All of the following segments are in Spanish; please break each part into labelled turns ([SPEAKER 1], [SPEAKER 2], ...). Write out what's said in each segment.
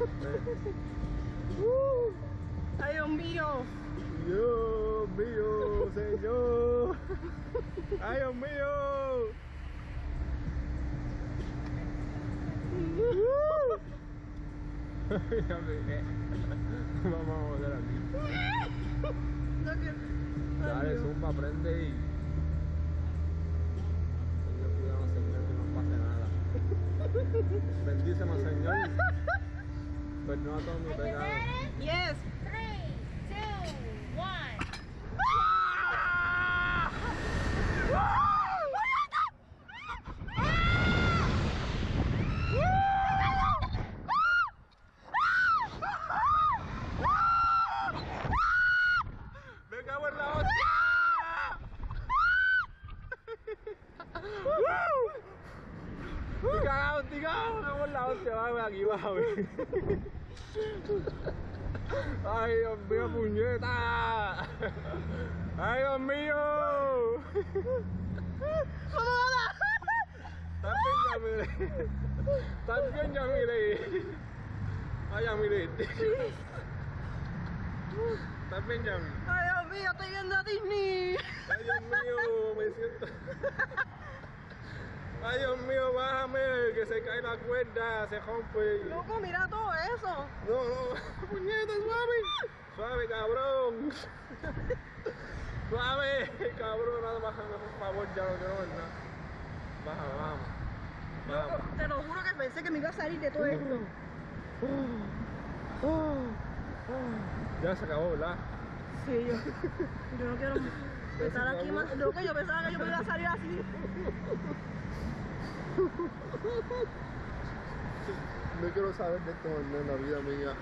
[SPEAKER 1] Uh. Ay, Dios mío.
[SPEAKER 2] Dios mío, señor. Ay, Dios mío. Vamos a volver aquí.
[SPEAKER 1] No, que-
[SPEAKER 2] Dale,
[SPEAKER 1] Dios.
[SPEAKER 2] zumba, prende y. Señor, cuidado, Señor, que no pase nada. Bendíceme, Señor. but
[SPEAKER 3] not on
[SPEAKER 2] the
[SPEAKER 3] back.
[SPEAKER 1] Yes.
[SPEAKER 3] Three, two, one.
[SPEAKER 2] Cagado, me la hostia, bájame aquí, bájame. Ay, Dios mío, puñeta. Ay, Dios mío. ¿Estás bien, Yamile? ¿Estás bien, Yamile? Ay, Yamile. ¿Estás bien, Yamile?
[SPEAKER 1] Ay, Dios mío, estoy viendo a Disney.
[SPEAKER 2] Ay, Dios mío, me siento. Ay, Dios mío, bájame, que se cae la cuerda, se rompe.
[SPEAKER 1] Loco, mira todo eso.
[SPEAKER 2] No, no, puñeta, suave. Suave, cabrón. Suave, cabrón, nada, bájame, por favor, ya no quiero ver nada. Bájame, bájame.
[SPEAKER 1] Loco, te lo juro que pensé que me iba a salir de todo esto.
[SPEAKER 2] Ya se acabó, ¿verdad?
[SPEAKER 1] Sí, yo. Yo no quiero aquí más. Loco, yo pensaba que yo me iba a salir así.
[SPEAKER 2] No quiero saber de esto en la vida mía.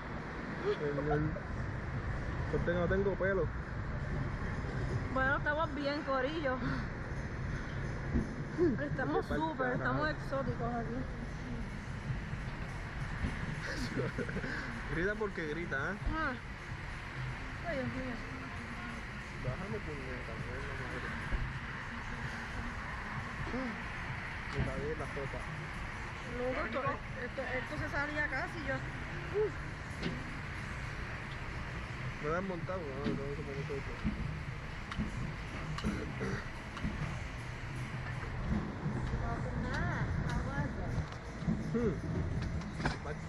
[SPEAKER 2] Porque no tengo pelo.
[SPEAKER 1] Bueno, estamos bien, Corillo. Estamos súper, estamos exóticos aquí.
[SPEAKER 2] Grita porque grita, ¿eh?
[SPEAKER 1] Ah. Ay, Dios mío.
[SPEAKER 2] Bájame puñeta, madre. Me cagué en la sopa.
[SPEAKER 1] Loco, esto, esto, esto se salía casi yo.
[SPEAKER 2] Me la han montado, no, no, no, como nosotros.
[SPEAKER 3] Was it?
[SPEAKER 2] Hmm.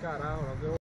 [SPEAKER 2] Carajo, no quiero